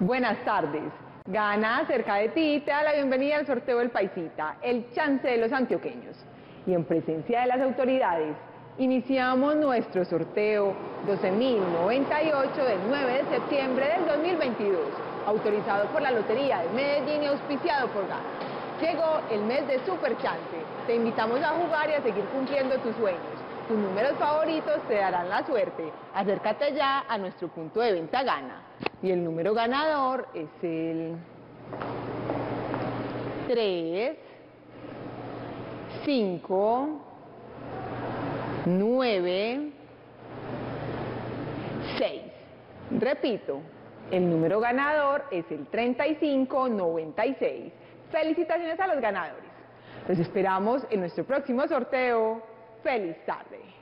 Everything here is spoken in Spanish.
Buenas tardes. Gana cerca de ti te da la bienvenida al sorteo del Paisita, el chance de los antioqueños. Y en presencia de las autoridades, iniciamos nuestro sorteo 12.098 del 9 de septiembre del 2022, autorizado por la Lotería de Medellín y auspiciado por Gana. Llegó el mes de Super Chance. Te invitamos a jugar y a seguir cumpliendo tus sueños. Tus números favoritos te darán la suerte. Acércate ya a nuestro punto de venta Gana. Y el número ganador es el 3, 5, 9, 6. Repito, el número ganador es el 3596. Felicitaciones a los ganadores. Los esperamos en nuestro próximo sorteo. ¡Feliz tarde!